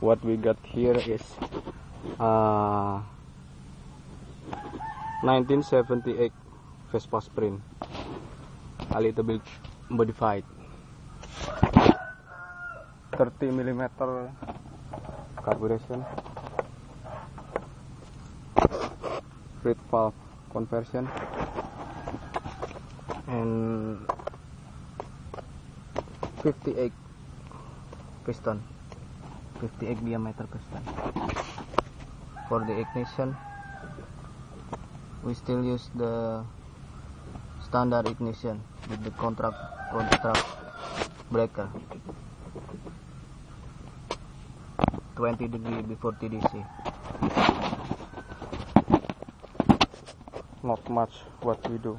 what we got here is uh, 1978 Vespa Sprint. A little bit modified. 30 millimeter carburation. Reed valve conversion. And 58 piston 58 diameter piston for the ignition we still use the standard ignition with the contract contract breaker. 20 degree before TDC not much what we do